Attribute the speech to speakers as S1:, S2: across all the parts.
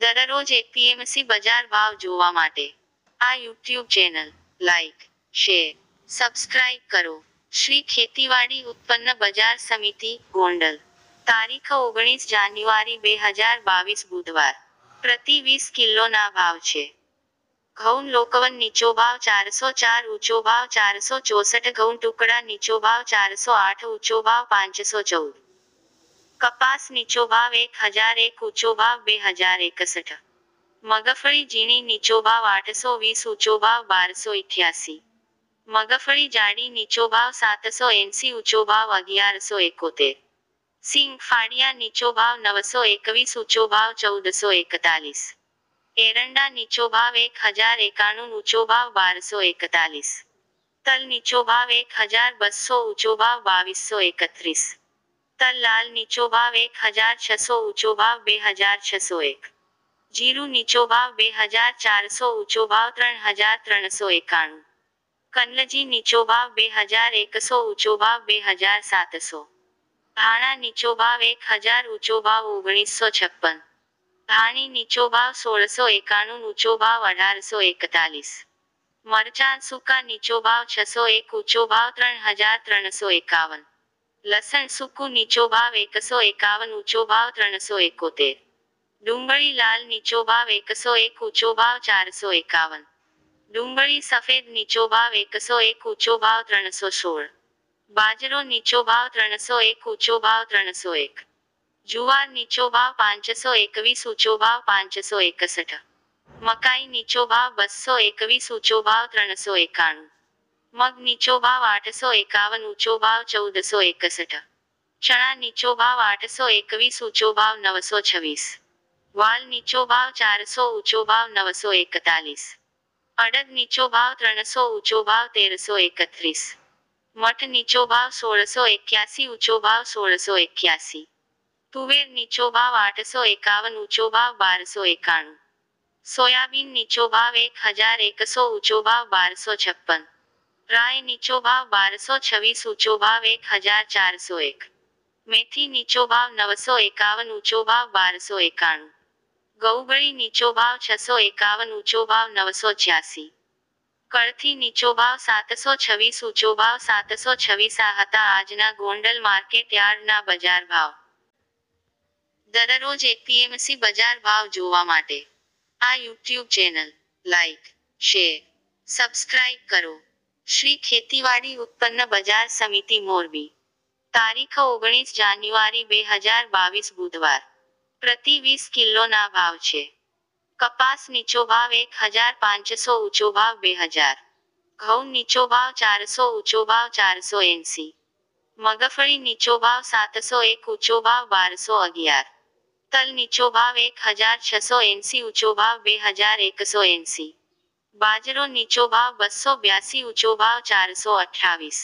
S1: દરરોજ એપીએમસી બજાર ભાવ જોવા માટે. આ YouTube channel like share subscribe કરો. શ્રી ખેતીવાડી ઉત્પન્ન બજાર સમિતિ, ગોંડલ. તારીખ ઓગણીસ જાન્યુઆરી બે હજાર બાવીસ બુધવાર. પ્રતિ વીસ કિલોના ભાવ છે. ઘઉં લોકવન નીચો ભાવ ચારસો ચાર, ઊંચો ભાવ ચારસો ચોસઠ, ઘઉં ટુકડા નીચો ભાવ ચારસો આઠ, ઊંચો ભાવ પાંચસો ચૌદ. કપાસ નીચો ભાવ એક હજાર એક ઊંચો ભાવ બે હજાર એકસઠ મગફળી ઝીણી નીચો ભાવ આઠસો વીસ ઊંચો ભાવ બારસો અઠ્યાસી મગફળી જાડી નીચો ભાવ સાતસો એંસી ઊંચો ભાવ અગિયારસો એકોતેર સિંગ ફાડિયા નીચો ભાવ નવસો એકવીસ ઊંચો ભાવ ચૌદસો એકતાલીસ એરંડા નીચો ભાવ એક હજાર એકાણું ઊંચો ભાવ બારસો એકતાલીસ તલ નીચો ભાવ એક હજાર બસો ઊંચો ભાવ બાવીસો એકત્રીસ તલ લાલ નીચો ભાવ એક હજાર છસો ઊંચો ભાવ બે હજાર છસો એક જીરું નીચો ભાવ બે હજાર ચારસો ઊંચો ભાવ ત્રણ હજાર ત્રણસો એકાણું કનલજી નીચો ભાવ બે હજાર એકસો ઊંચો ભાવ બે હજાર સાતસો ધાણા નીચો ભાવ એક હજાર ઊંચો ભાવ ઓગણીસો છપ્પન ધાણી નીચો ભાવ સોળસો એકાણું ઊંચો ભાવ અઢારસો એકતાલીસ મરચાં સૂકા નીચો ભાવ છસો એક ઊંચો ભાવ ત્રણ હજાર ત્રણસો એકાવન લસણ સૂકું નીચો ભાવ એકસો એકાવન, ઊંચો ભાવ ત્રણસો એકોતેર. ડુંગળી લાલ નીચો ભાવ એકસો એક, ઊંચો ભાવ ચારસો એકાવન. ડુંગળી સફેદ નીચો ભાવ એકસો એક, ઊંચો ભાવ ત્રણસો સોળ. બાજરો નીચો ભાવ ત્રણસો એક, ઊંચો ભાવ ત્રણસો એક. જુવાર નીચો ભાવ પાંચસો એકવીસ, ઊંચો ભાવ પાંચસો એકસઠ. મકાઈ નીચો ભાવ બસો એકવીસ, ઊંચો ભાવ ત્રણસો એકાણું. મગ નીચો ભાવ આઠસો એકાવન, ઊંચો ભાવ ચૌદસો એકસઠ. ચણા નીચો ભાવ આઠસો એકવીસ, ઊંચો ભાવ નવસો છવ્વીસ. વાલ નીચો ભાવ ચારસો, ઊંચો ભાવ નવસો એકતાલીસ. અડદ નીચો ભાવ ત્રણસો, ઊંચો ભાવ તેરસો એકત્રીસ. મઠ નીચો ભાવ સોળસો એક્યાસી, ઊંચો ભાવ સોળસો એક્યાસી. તુવેર નીચો ભાવ આઠસો એકાવન, ઊંચો ભાવ બારસો એકાણું. સોયાબીન નીચો ભાવ એક હજાર એકસો, ઊંચો ભાવ બારસો છપ્પન. રાય નીચો ભાવ બારસો છવ્વીસ, ઊંચો ભાવ એક હજાર ચારસો એક. મેથી નીચો ભાવ નવસો એકાવન, ઊંચો ભાવ બારસો એકાણું. ગૌગળી નીચો ભાવ છસો એકાવન, ઊંચો ભાવ નવસો છ્યાસી. કળથી નીચો ભાવ સાતસો છવ્વીસ, ઊંચો ભાવ સાતસો છવ્વીસ આ હતા આજના ગોંડલ માર્કેટ યાર્ડના બજાર ભાવ. દરરોજ એપીએમસી બજાર ભાવ જોવા માટે. આ YouTube channel, like, share, subscribe કરો. શ્રી ખેતીવાડી ઉત્પન્ન બજાર સમિતિ મોરબી તારીખ ઓગણીસ જાન્યુઆરી બે હજાર બાવીસ બુધવાર પ્રતિ વીસ કિલોના ભાવ છે કપાસ નીચો ભાવ એક હજાર પાંચસો ઊંચો ભાવ બે હજાર ઘઉં નીચો ભાવ ચારસો ઊંચો ભાવ ચારસો એંસી મગફળી નીચો ભાવ સાતસો એક ઊંચો ભાવ બારસો અગિયાર તલ નીચો ભાવ એક હજાર છસો એંસી ઊંચો ભાવ બે હજાર એકસો એંસી બાજરો નીચો ભાવ બસો બ્યાસી ઊંચો ભાવ ચારસો અઠ્ઠાવીસ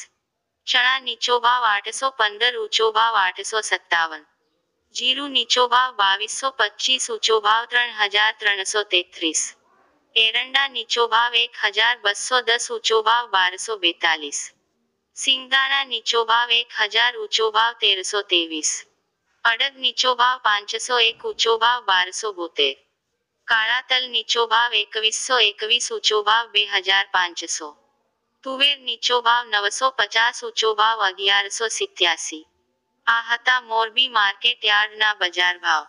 S1: ચણા નીચો ભાવ આઠસો પંદર ઊંચો ભાવ આઠસો સત્તાવન જીરું નીચો ભાવ બાવીસો પચીસ ઊંચો ભાવ ત્રણ હજાર ત્રણસો તેત્રીસ એરંડા નીચો ભાવ એક હજાર બસો દસ ઊંચો ભાવ બારસો બેતાલીસ સિંગાણા નીચો ભાવ એક હજાર ઊંચો ભાવ તેરસો ત્રેવીસ અડદ નીચો ભાવ પાંચસો એક ઊંચો ભાવ બારસો બોતેર કાળા તલ નીચો ભાવ એકવીસો એકવીસ ઊંચો ભાવ બે હજાર પાંચસો તુવેર નીચો ભાવ નવસો પચાસ ઊંચો ભાવ અગિયારસો સિત્યાસી આ હતા મોરબી માર્કેટ યાર્ડના બજાર ભાવ